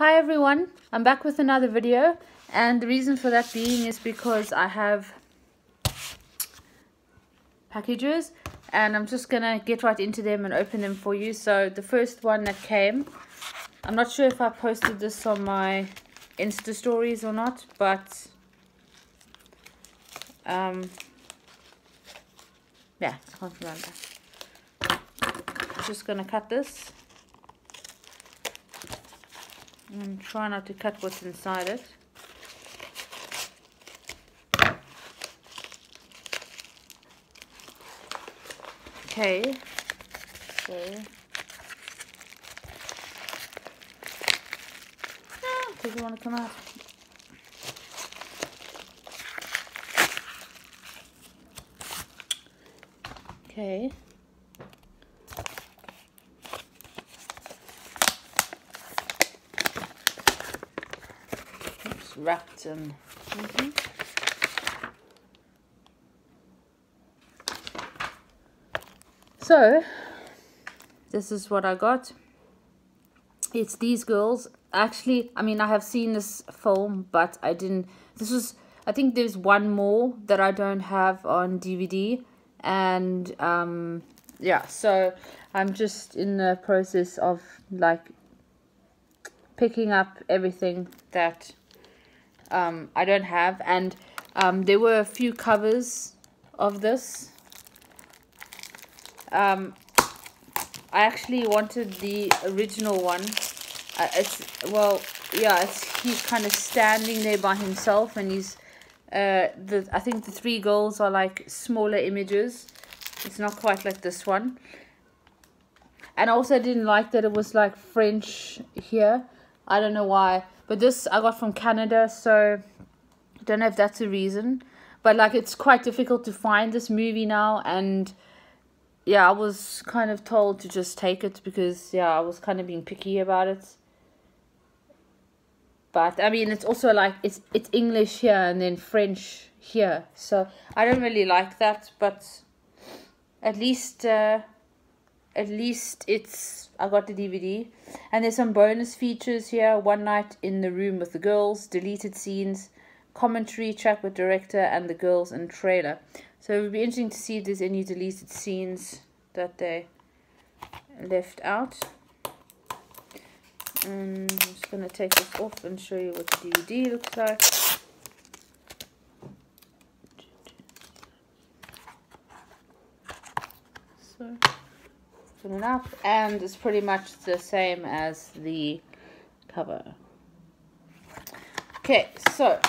Hi everyone, I'm back with another video and the reason for that being is because I have packages and I'm just gonna get right into them and open them for you. So the first one that came, I'm not sure if I posted this on my Insta stories or not, but um, yeah, I can't remember. I'm just gonna cut this and try not to cut what's inside it. Okay, so ah, doesn't want to come out. Okay. It's wrapped in. Mm -hmm. So, this is what I got. It's these girls. Actually, I mean, I have seen this film, but I didn't. This was, I think there's one more that I don't have on DVD. And, um, yeah, so I'm just in the process of, like, picking up everything that um, I don't have. And um, there were a few covers of this um, I actually wanted the original one. Uh, it's well, yeah, it's he's kind of standing there by himself, and he's uh the I think the three girls are like smaller images. It's not quite like this one. And also I didn't like that it was like French here. I don't know why, but this I got from Canada, so I don't know if that's a reason. But like it's quite difficult to find this movie now, and yeah, I was kind of told to just take it because yeah, I was kind of being picky about it. But I mean, it's also like it's it's English here and then French here, so I don't really like that. But at least uh, at least it's I got the DVD, and there's some bonus features here. One night in the room with the girls, deleted scenes, commentary track with director and the girls and trailer. So it would be interesting to see if there's any deleted scenes that they left out. And I'm just going to take this off and show you what the DVD looks like. So, it up and it's pretty much the same as the cover. Okay, so,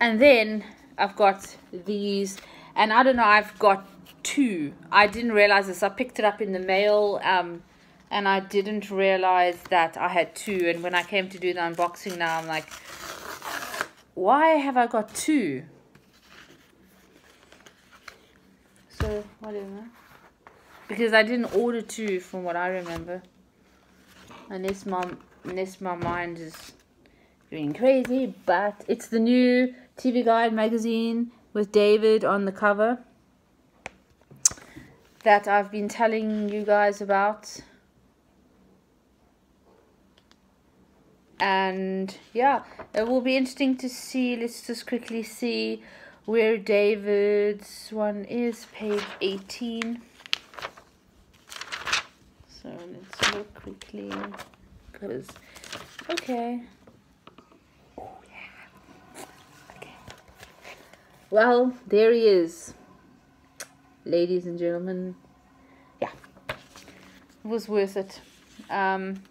and then I've got these and I don't know, I've got two. I didn't realize this. I picked it up in the mail, um, and I didn't realize that I had two. And when I came to do the unboxing now, I'm like, why have I got two? So, whatever. Because I didn't order two from what I remember. Unless my, unless my mind is going crazy. But it's the new TV Guide magazine with David on the cover that I've been telling you guys about. And yeah, it will be interesting to see. Let's just quickly see where David's one is, page 18. So let's look quickly. Because, okay. Well, there he is. Ladies and gentlemen. Yeah. It was worth it. Um,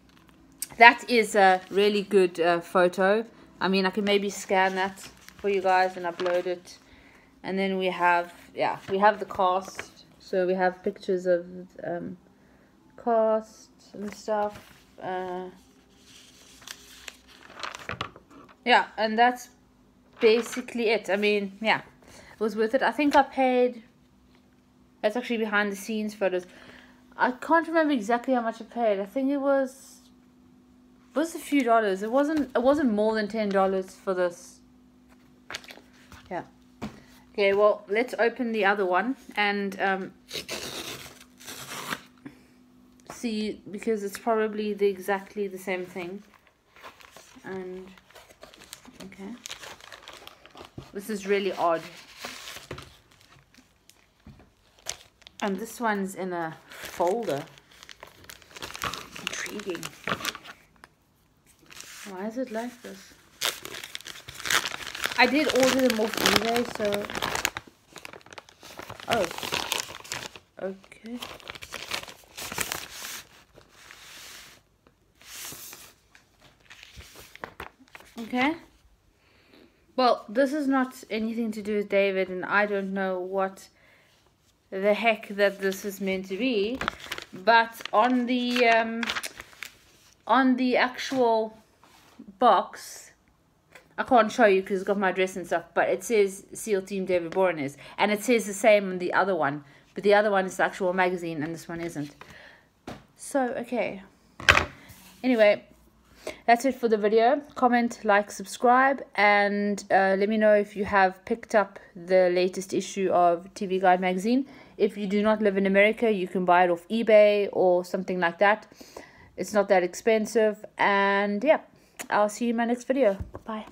that is a really good uh, photo. I mean, I can maybe scan that for you guys and upload it. And then we have, yeah, we have the cast. So we have pictures of um, cast and stuff. Uh, yeah, and that's basically it. I mean, yeah, it was worth it. I think I paid. That's actually behind the scenes photos. I can't remember exactly how much I paid. I think it was it was a few dollars. It wasn't it wasn't more than ten dollars for this. Yeah. Okay, well let's open the other one and um see because it's probably the exactly the same thing. and okay. This is really odd. And this one's in a folder. Intriguing. Why is it like this? I did order them off eBay so. Oh. Okay Okay. Well, this is not anything to do with David, and I don't know what the heck that this is meant to be. But on the um, on the actual box, I can't show you because it's got my address and stuff. But it says SEAL Team David Boreanaz, and it says the same on the other one. But the other one is the actual magazine, and this one isn't. So okay. Anyway, that's it for the video. Comment like subscribe and uh, let me know if you have picked up the latest issue of tv guide magazine. If you do not live in america you can buy it off ebay or something like that. It's not that expensive and yeah i'll see you in my next video. Bye